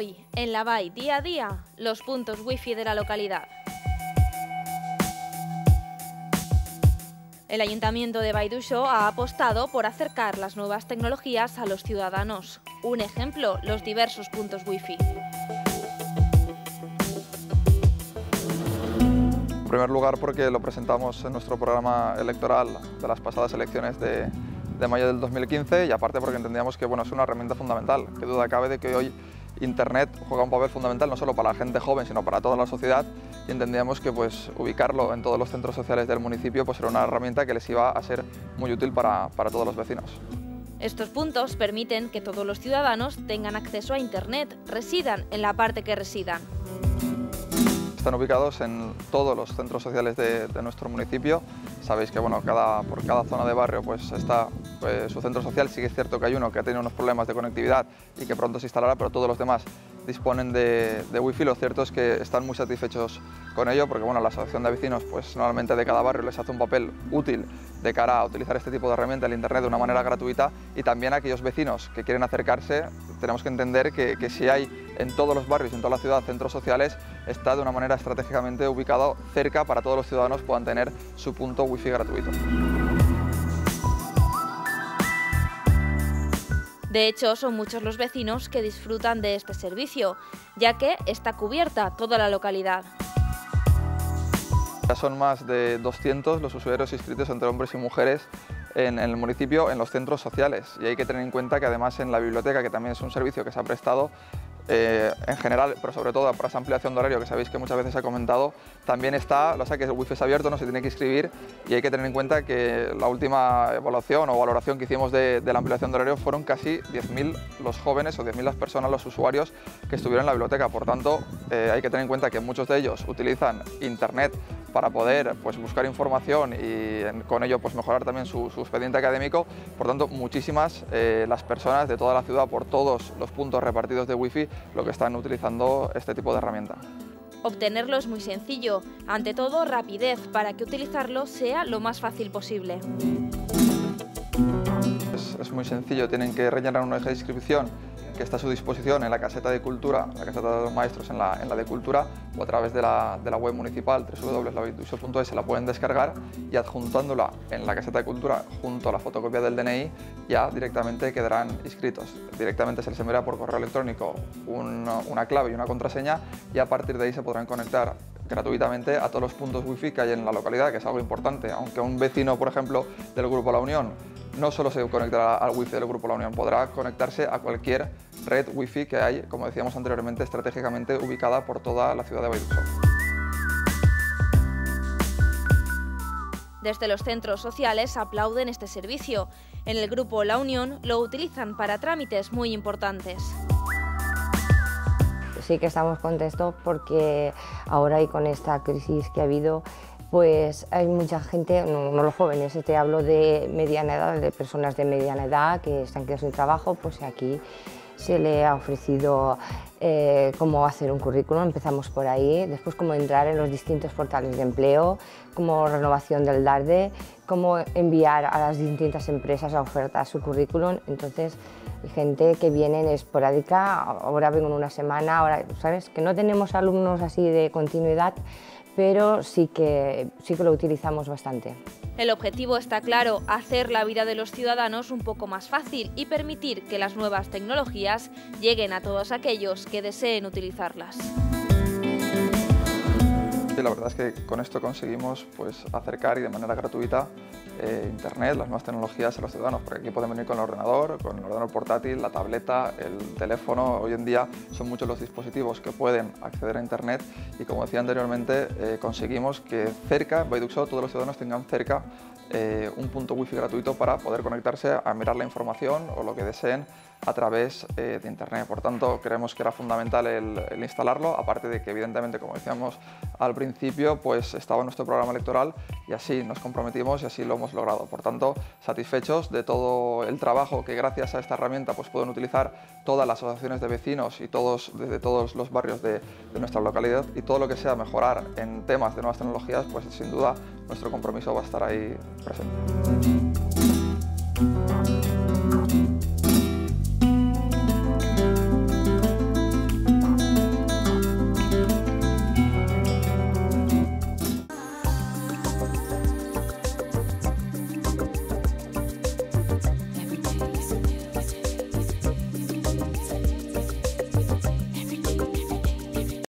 Hoy, en la BAI día a día, los puntos wifi de la localidad. El Ayuntamiento de Baiducho ha apostado por acercar las nuevas tecnologías a los ciudadanos. Un ejemplo, los diversos puntos wifi. En primer lugar porque lo presentamos en nuestro programa electoral de las pasadas elecciones de, de mayo del 2015 y aparte porque entendíamos que bueno, es una herramienta fundamental, que duda cabe de que hoy Internet juega un papel fundamental no solo para la gente joven, sino para toda la sociedad y entendíamos que pues, ubicarlo en todos los centros sociales del municipio pues, era una herramienta que les iba a ser muy útil para, para todos los vecinos. Estos puntos permiten que todos los ciudadanos tengan acceso a Internet, residan en la parte que residan. Están ubicados en todos los centros sociales de, de nuestro municipio. Sabéis que bueno, cada, por cada zona de barrio pues, está pues, su centro social. Sí que es cierto que hay uno que ha tenido unos problemas de conectividad y que pronto se instalará, pero todos los demás disponen de, de wifi. Lo cierto es que están muy satisfechos con ello porque bueno, la asociación de vecinos pues, normalmente de cada barrio les hace un papel útil de cara a utilizar este tipo de herramienta, el Internet, de una manera gratuita y también a aquellos vecinos que quieren acercarse, tenemos que entender que, que si hay en todos los barrios, en toda la ciudad, centros sociales, está de una manera estratégicamente ubicado cerca para todos los ciudadanos puedan tener su punto wifi gratuito. De hecho, son muchos los vecinos que disfrutan de este servicio, ya que está cubierta toda la localidad. Ya son más de 200 los usuarios inscritos entre hombres y mujeres en, el municipio en los centros sociales y hay que tener en cuenta que además en la biblioteca, que también es un servicio que se ha prestado, eh, en general, pero sobre todo para esa ampliación de horario que sabéis que muchas veces ha comentado, también está, lo sé que el wifi es abierto, no se tiene que inscribir y hay que tener en cuenta que la última evaluación o valoración que hicimos de, de la ampliación de horario fueron casi 10.000 los jóvenes o 10.000 las personas, los usuarios que estuvieron en la biblioteca. Por tanto, eh, hay que tener en cuenta que muchos de ellos utilizan Internet para poder pues, buscar información y con ello pues, mejorar también su, su, expediente académico. Por tanto, muchísimas eh, las personas de toda la ciudad por todos los puntos repartidos de wifi lo que están utilizando este tipo de herramienta. Obtenerlo es muy sencillo, ante todo rapidez para que utilizarlo sea lo más fácil posible. Es, es muy sencillo, tienen que rellenar una hoja de inscripción que está a su disposición en la caseta de cultura, la caseta de los maestros en la, en la de cultura o a través de la, de la web municipal www.lavituso.es se la pueden descargar y adjuntándola en la caseta de cultura junto a la fotocopia del DNI ya directamente quedarán inscritos. Directamente se les enviará por correo electrónico un, una clave y una contraseña y a partir de ahí se podrán conectar gratuitamente a todos los puntos wifi que hay en la localidad, que es algo importante. Aunque un vecino, por ejemplo, del Grupo La Unión no solo se conectará al wifi del Grupo La Unión, podrá conectarse a cualquier red wifi que hay, como decíamos anteriormente, estratégicamente ubicada por toda la ciudad de Bairuso. Desde los centros sociales aplauden este servicio. En el Grupo La Unión lo utilizan para trámites muy importantes sí que estamos contentos porque ahora y con esta crisis que ha habido, pues hay mucha gente, no, los jóvenes, te hablo de mediana edad, de personas de mediana edad que están quedando sin trabajo, pues aquí se le ha ofrecido eh, cómo hacer un currículum, empezamos por ahí, después cómo entrar en los distintos portales de empleo, como renovación del DARDE, cómo enviar a las distintas empresas a ofertar su currículum, entonces hay gente que viene en esporádica, ahora vengo en una semana, ahora, ¿sabes? Que no tenemos alumnos así de continuidad, pero sí que, sí que lo utilizamos bastante. El objetivo está claro, hacer la vida de los ciudadanos un poco más fácil y permitir que las nuevas tecnologías lleguen a todos aquellos que deseen utilizarlas. Sí, la verdad es que con esto conseguimos pues, acercar y de manera gratuita eh, Internet, las nuevas tecnologías a los ciudadanos, porque aquí pueden venir con el ordenador, con el ordenador portátil, la tableta, el teléfono. Hoy en día son muchos los dispositivos que pueden acceder a Internet y como decía anteriormente, eh, conseguimos que cerca, en Baiduxo, todos los ciudadanos tengan cerca eh, un punto wifi gratuito para poder conectarse a mirar la información o lo que deseen a través eh, de Internet. Por tanto, creemos que era fundamental el, instalarlo, aparte de que evidentemente, como decíamos al principio, pues estaba nuestro programa electoral y así nos comprometimos y así lo hemos logrado. Por tanto, satisfechos de todo el trabajo que gracias a esta herramienta pues, pueden utilizar todas las asociaciones de vecinos y todos, desde todos los barrios de nuestra localidad y todo lo que sea mejorar en temas de nuevas tecnologías, pues sin duda nuestro compromiso va a estar ahí presente.